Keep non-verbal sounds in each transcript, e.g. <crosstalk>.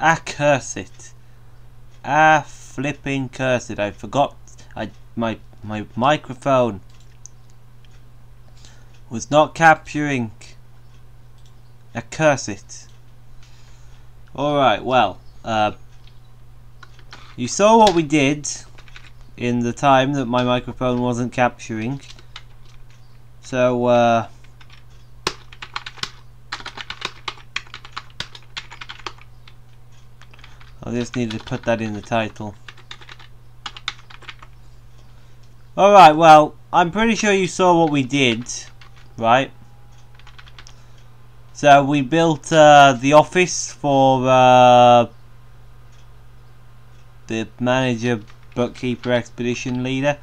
Ah, curse it. Ah, flipping curse it. I forgot. I my my microphone was not capturing. Ah, curse it. Alright, well. Uh, you saw what we did in the time that my microphone wasn't capturing. So, uh, I just needed to put that in the title. Alright, well, I'm pretty sure you saw what we did, right? So we built uh, the office for uh, the manager, bookkeeper, expedition leader.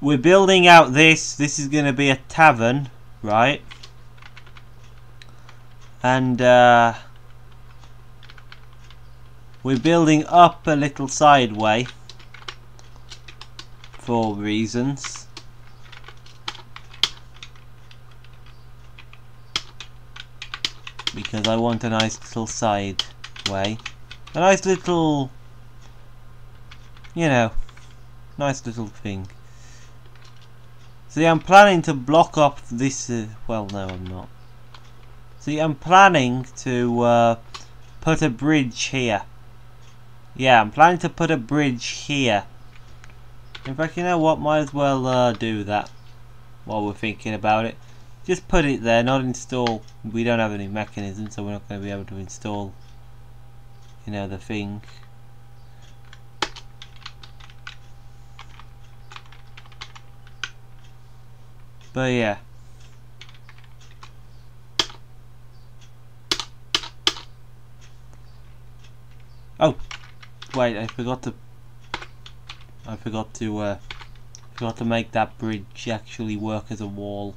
We're building out this. This is going to be a tavern, right? And uh, we're building up a little sideway for reasons. Because I want a nice little side way. A nice little, you know, nice little thing. See, I'm planning to block off this, uh, well, no, I'm not. See, I'm planning to uh, put a bridge here. Yeah, I'm planning to put a bridge here. In fact, you know what? Might as well uh, do that while we're thinking about it. Just put it there, not install. We don't have any mechanism, so we're not going to be able to install, you know, the thing. But yeah. Oh, wait! I forgot to. I forgot to. Uh, forgot to make that bridge actually work as a wall.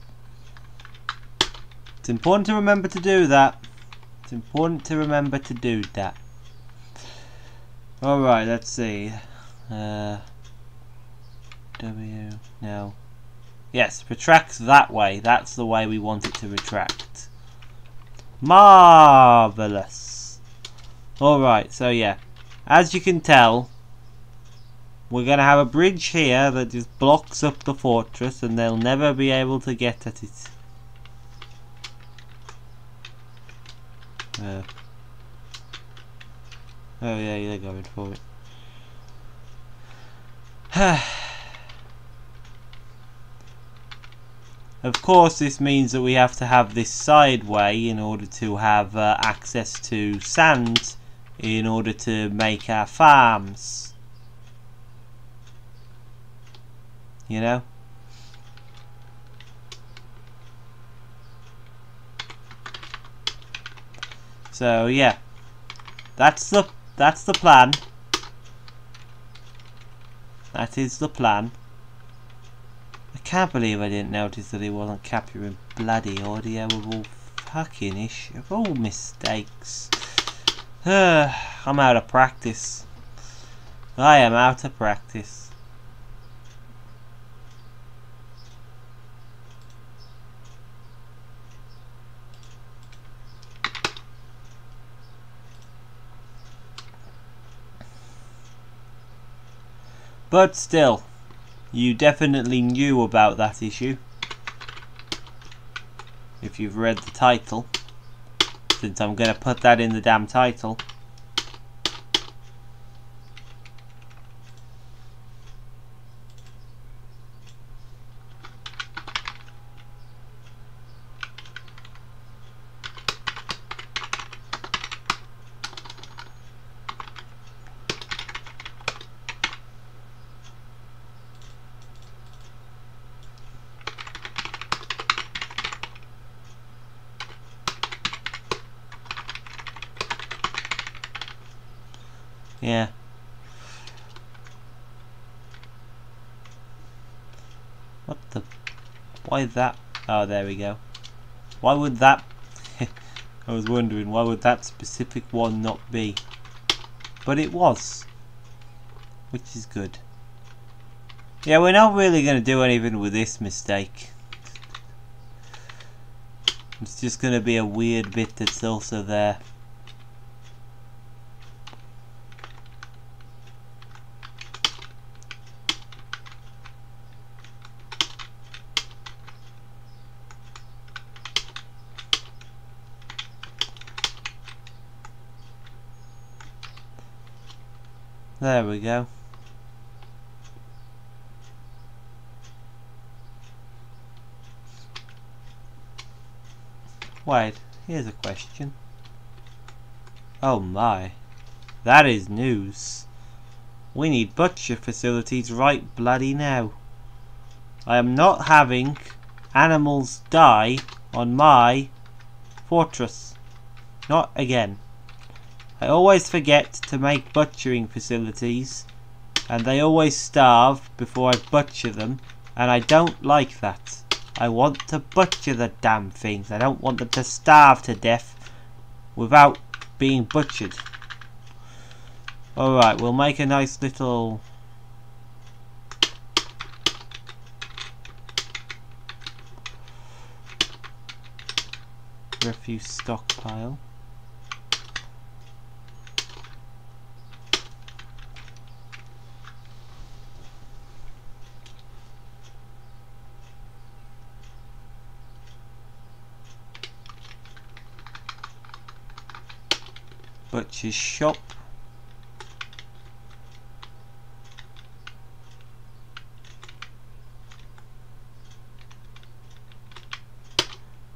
It's important to remember to do that. It's important to remember to do that. Alright, let's see. Uh, w, no. Yes, retracts that way. That's the way we want it to retract. Marvellous. Alright, so yeah. As you can tell, we're going to have a bridge here that just blocks up the fortress and they'll never be able to get at it. Uh, oh yeah, they're going for it. <sighs> Of course this means that we have to have this sideway in order to have uh, access to sand in order to make our farms. You know? So yeah. That's the that's the plan. That is the plan. I can't believe I didn't notice that he wasn't capturing bloody audio of all fucking issue of all mistakes. <sighs> I'm out of practice. I am out of practice. But still, you definitely knew about that issue. If you've read the title. Since I'm going to put that in the damn title. Yeah. What the... Why that... Oh, there we go. Why would that... <laughs> I was wondering, why would that specific one not be? But it was. Which is good. Yeah, we're not really going to do anything with this mistake. It's just going to be a weird bit that's also there. There we go. Wait, here's a question. Oh my. That is news. We need butcher facilities right bloody now. I am not having animals die on my fortress. Not again. I always forget to make butchering facilities and they always starve before I butcher them and I don't like that. I want to butcher the damn things. I don't want them to starve to death without being butchered. Alright, we'll make a nice little... refuse stockpile. Shop.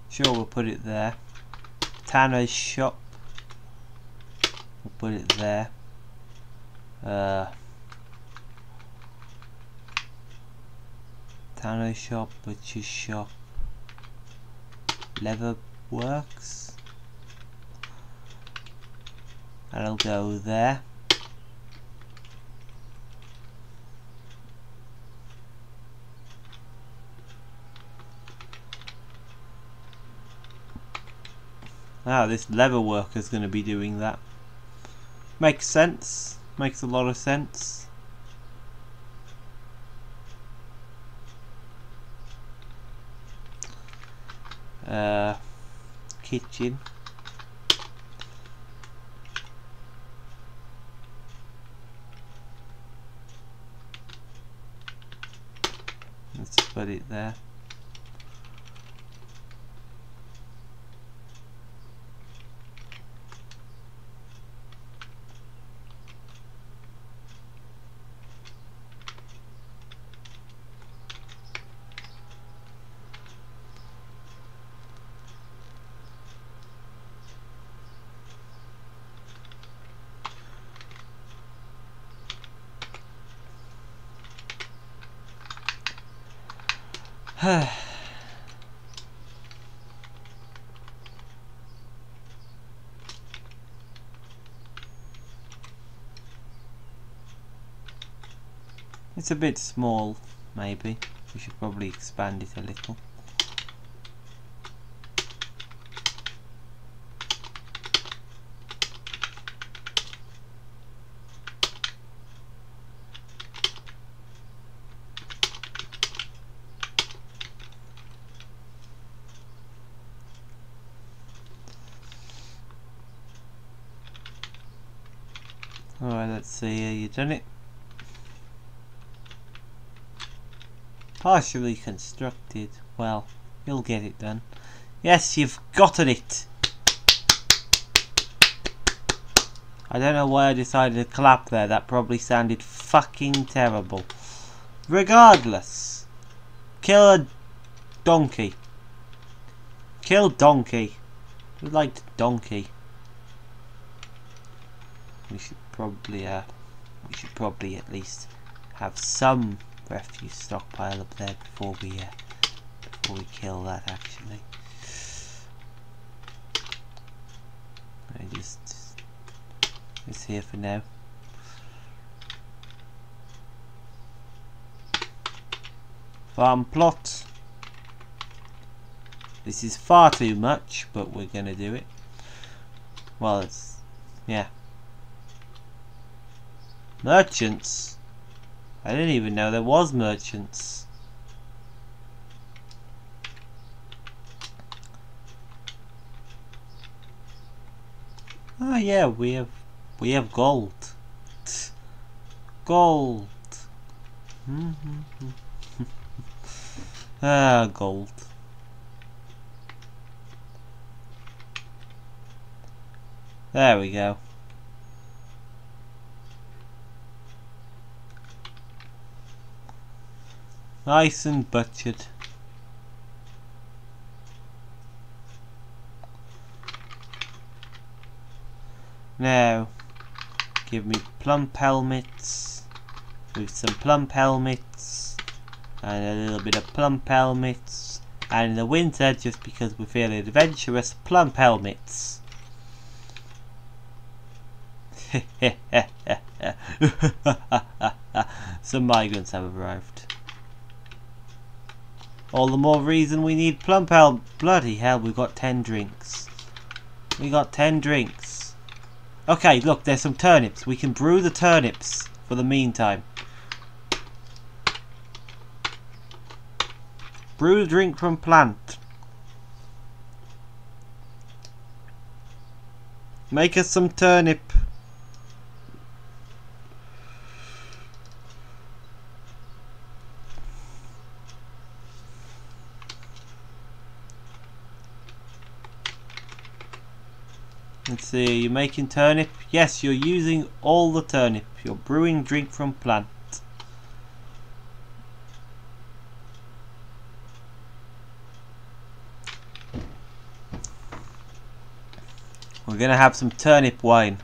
Sure, we'll put it there. Tanner's shop. We'll put it there. Uh, Tanner's shop, butcher's shop. Leather works. That'll go there. Ah, this leather worker's going to be doing that. Makes sense. Makes a lot of sense. Uh, kitchen. Let's put it there. <sighs> it's a bit small, maybe. We should probably expand it a little. Alright, let's done it? Partially constructed. Well, you'll get it done. Yes, you've gotten it! I don't know why I decided to clap there. That probably sounded fucking terrible. Regardless. Kill a donkey. Kill donkey. Who liked donkey? We should probably, uh, we should probably at least have some refuse stockpile up there before we, uh, before we kill that actually. I just, it's here for now. Farm plot. This is far too much, but we're gonna do it. Well, it's, yeah. Merchants? I didn't even know there was merchants. Oh yeah, we have we have gold. Gold. <laughs> ah, gold. There we go. Nice and butchered. Now, give me plump helmets with some plump helmets and a little bit of plump helmets. And in the winter just because we feel adventurous plump helmets. <laughs> Some migrants have arrived all the more reason we need plump help. bloody hell we've got 10 drinks we got 10 drinks okay look there's some turnips we can brew the turnips for the meantime Brew drink from plant. Make us some turnip. Let's see, you're making turnip? Yes, you're using all the turnip. You're brewing drink from plant. We're gonna have some turnip wine.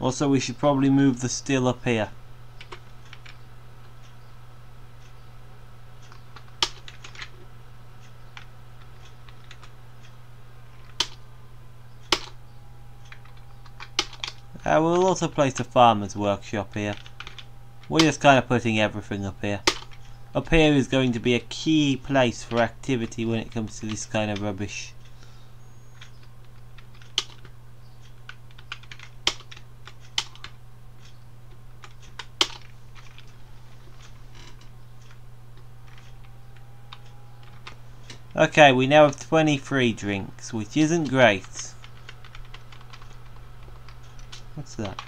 Also, we should probably move the still up here. Uh, we'll also place a farmer's workshop here. We're just kind of putting everything up here up here is going to be a key place for activity when it comes to this kind of rubbish. Okay, we now have 23 drinks, which isn't great. What's that?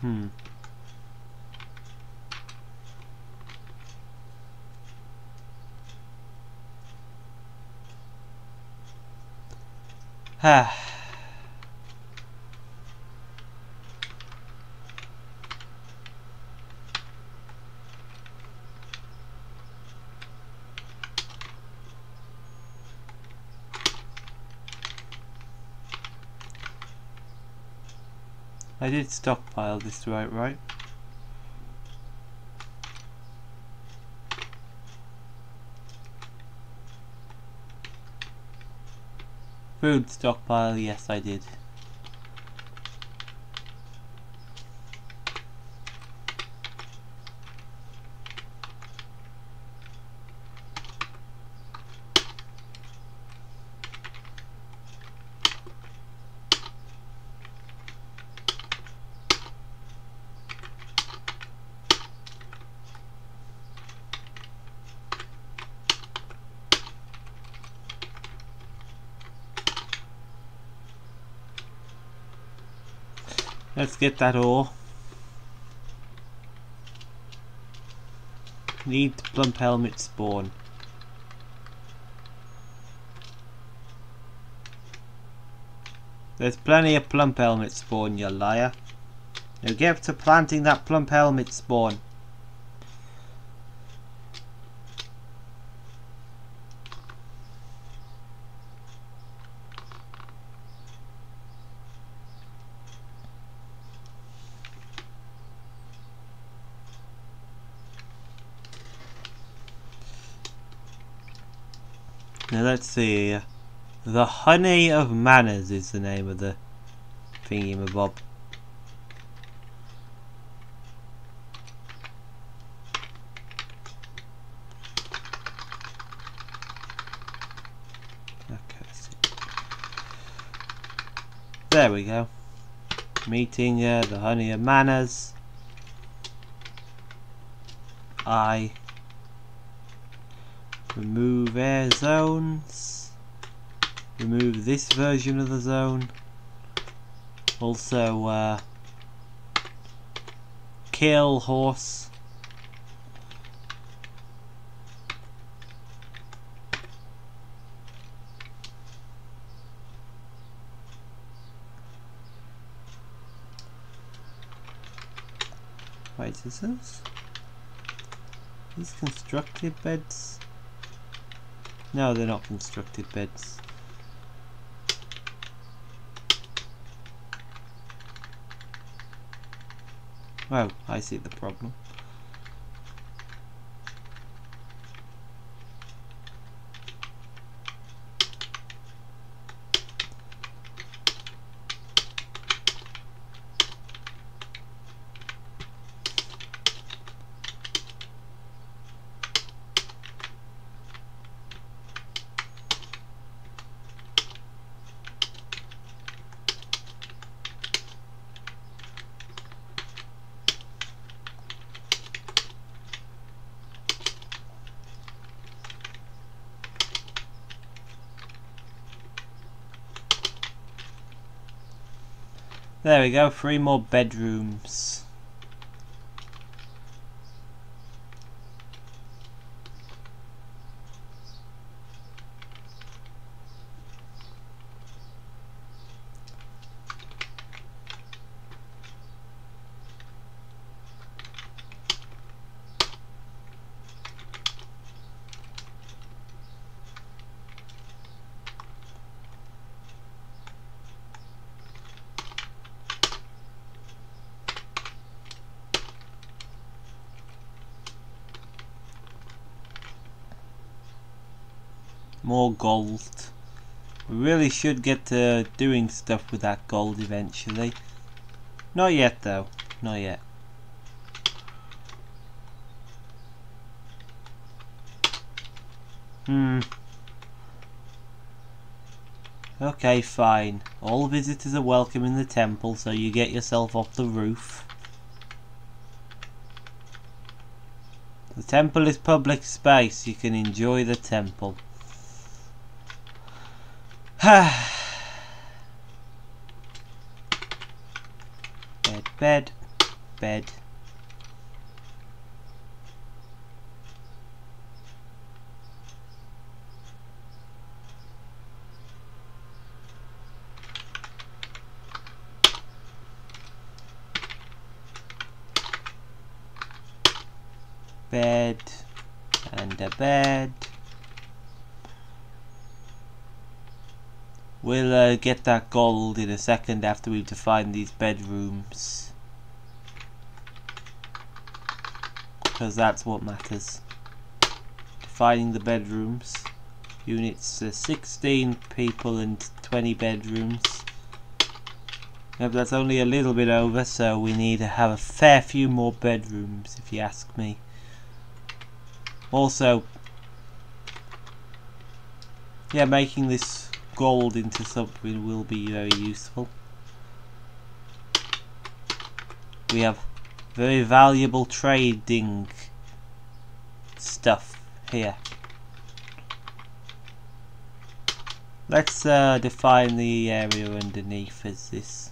Hmm. Ah. <sighs> I did stockpile this right, right? Food stockpile, yes I did. Let's get that ore. Need plump helmet spawn. There's plenty of plump helmet spawn, you liar. Now get to planting that plump helmet spawn. Let's see. The Honey of Manners is the name of the thingy mabob. There we go. Meeting uh, the Honey of Manners. I remove air zones remove this version of the zone Also, uh, kill horse. Wait, is this? These constructed beds? No, they're not constructed beds. Oh, I see the problem. There we go, three more bedrooms. More gold. We really should get to doing stuff with that gold eventually. Not yet though. Not yet. Hmm. Okay, fine. All visitors are welcome in the temple, so you get yourself off the roof. The temple is public space. You can enjoy the temple. Bed, bed, bed. Bed and a bed. We'll uh, get that gold in a second after we've defined these bedrooms. Because that's what matters. Defining the bedrooms. Units uh, 16 people and 20 bedrooms. Yep, that's only a little bit over, so we need to have a fair few more bedrooms, if you ask me. Also, yeah, making this gold into something will be very useful. We have very valuable trading stuff here. Let's uh, define the area underneath as this.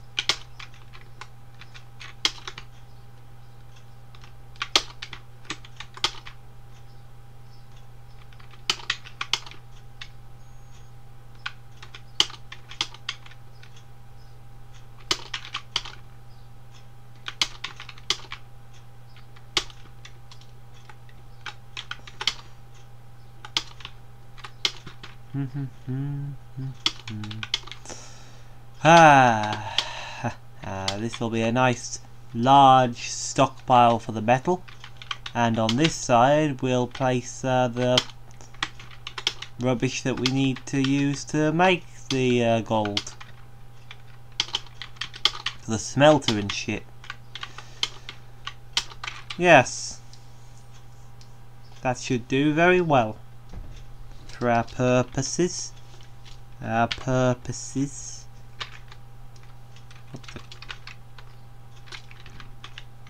Ah, this will be a nice large stockpile for the metal. And on this side we'll place uh, the rubbish that we need to use to make the uh, gold. For the smelter and shit. Yes. That should do very well for our purposes. Our purposes.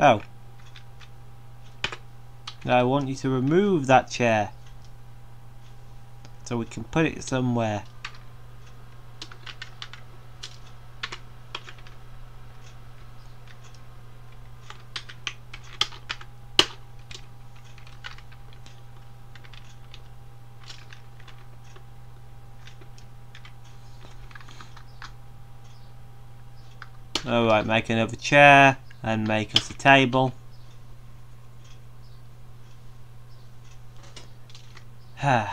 Oh. Now I want you to remove that chair. So we can put it somewhere. Alright, make another chair and make us a table. <sighs> Alright,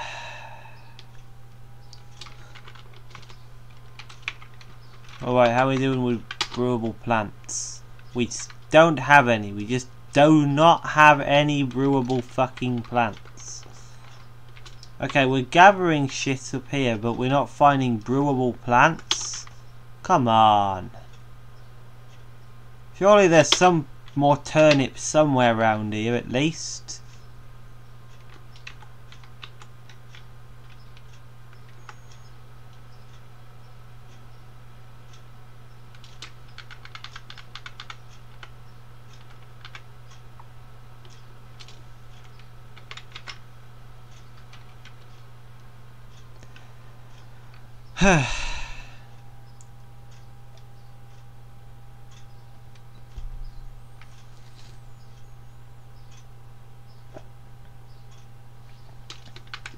how are we doing with brewable plants? We don't have any. We just do not have any brewable fucking plants. Okay, we're gathering shit up here, but we're not finding brewable plants? Come on. Surely there's some more turnips somewhere around here at least. <sighs> <sighs>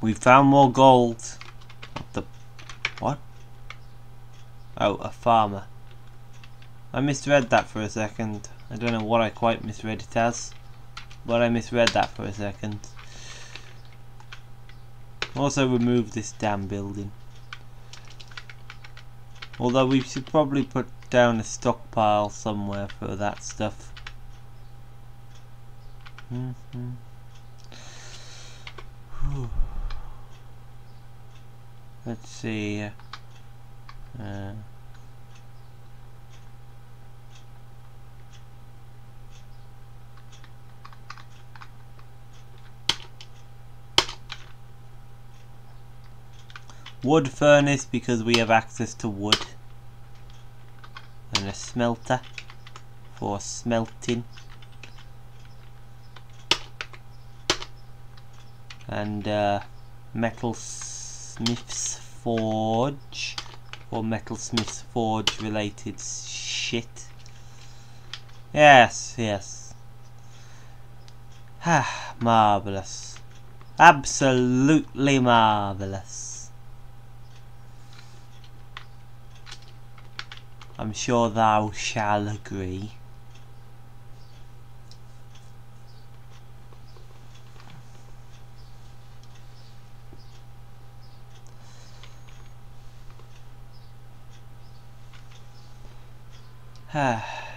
we found more gold. What the what? Oh, a farmer. I misread that for a second. I don't know what I quite misread it as, but I misread that for a second. Also remove this damn building. Although we should probably put down a stockpile somewhere for that stuff. Mm -hmm. Let's see. Uh, wood furnace because we have access to wood and a smelter for smelting and uh, metal smith's forge or metal smith's forge related shit. Yes yes. <sighs> Ah marvelous absolutely marvelous I'm sure thou shall agree. <sighs> Ah.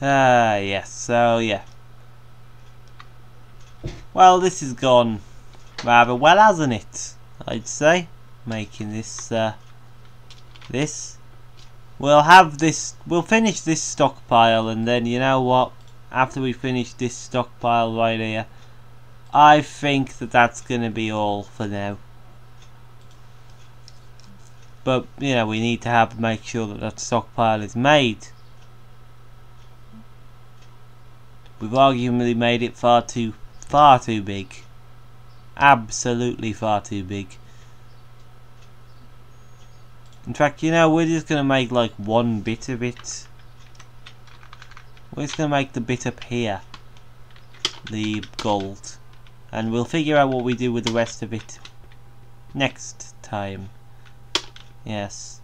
Uh, yes, so yeah. Well, this has gone rather well, hasn't it? I'd say. Making this, uh, this. We'll have this, we'll finish this stockpile and then, you know what? After we finish this stockpile right here, I think that that's going to be all for now. But, you know, we need to have make sure that that stockpile is made. We've arguably made it far too, far too big. Absolutely far too big. In fact, you know, we're just going to make like one bit of it. We're just going to make the bit up here. The gold. And we'll figure out what we do with the rest of it next time. Yes.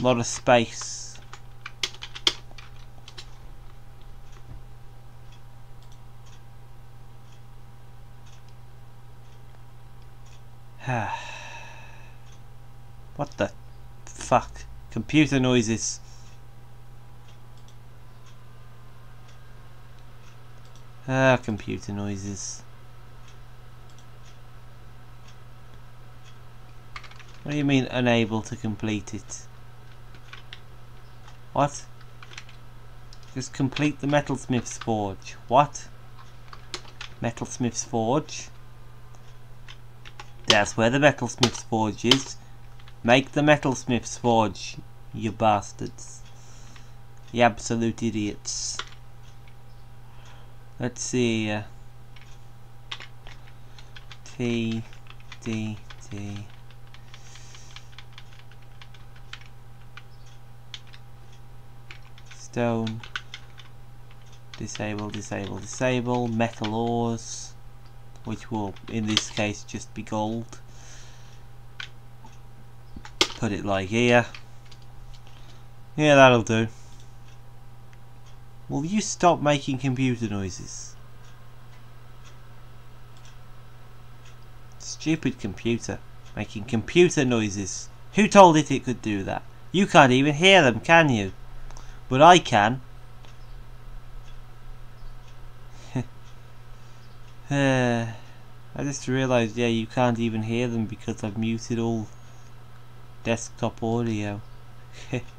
A lot of space. <sighs> <sighs> what the fuck? Computer noises. Ah, computer noises. What do you mean unable to complete it? What? Just complete the metalsmith's forge. What? Metalsmith's forge? That's where the metalsmith's forge is. Make the metalsmith's forge, you bastards. You absolute idiots. Let's see. Uh, T, D, T. stone. Disable, disable, disable. Metal ores, which will, in this case, just be gold. Put it like here. Yeah, that'll do. Will you stop making computer noises? Stupid computer. Making computer noises. Who told it it could do that? You can't even hear them, can you? But I can. <laughs> uh, I just realised, yeah, you can't even hear them because I've muted all desktop audio. <laughs>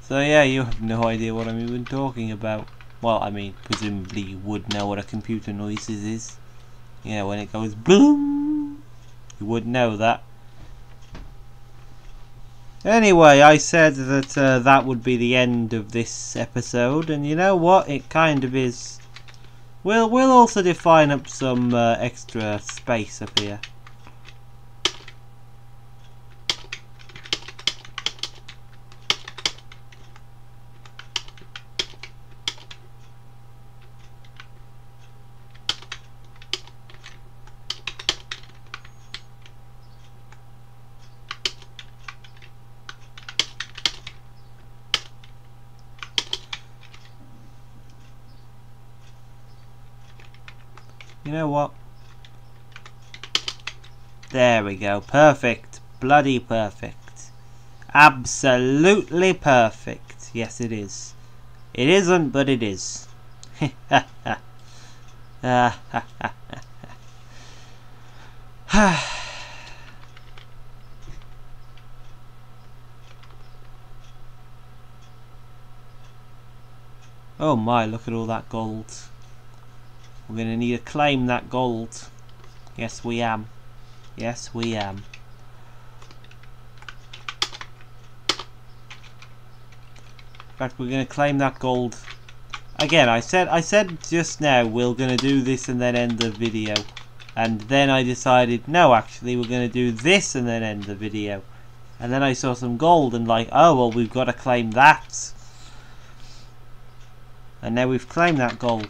So yeah, you have no idea what I'm even talking about. Well, I mean, presumably you would know what a computer noises is. Yeah, when it goes boom, you would know that. Anyway, I said that uh, that would be the end of this episode, and you know what? It kind of is. We'll, we'll also define up some uh, extra space up here. You know what? There we go. Perfect. Bloody perfect. Absolutely perfect. Yes, it is. It isn't, but it is. <laughs> oh my, look at all that gold. We're going to need to claim that gold. Yes, we am. Yes, we am. In fact, we're going to claim that gold. Again, I said I said just now we're going to do this and then end the video. And then I decided, no, actually, we're going to do this and then end the video. And then I saw some gold and like, oh, well, we've got to claim that. And now we've claimed that gold.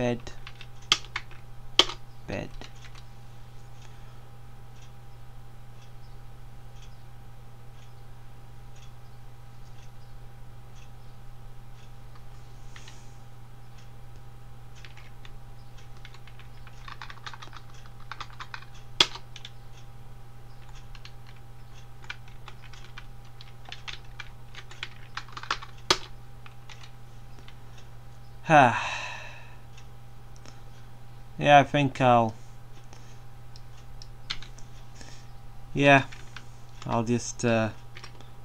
Bed. Bed. <sighs> Ah yeah, I think I'll... Yeah, I'll just uh,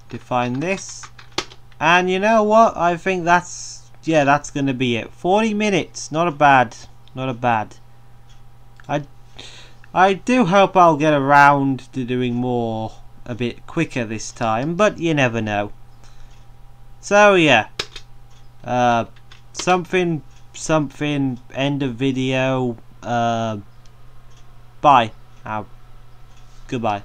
define this. And you know what? I think that's... Yeah, that's going to be it. 40 minutes. Not a bad. Not a bad. I, I do hope I'll get around to doing more a bit quicker this time. But you never know. So yeah. Uh, something, something, end of video uh, bye. Uh, goodbye.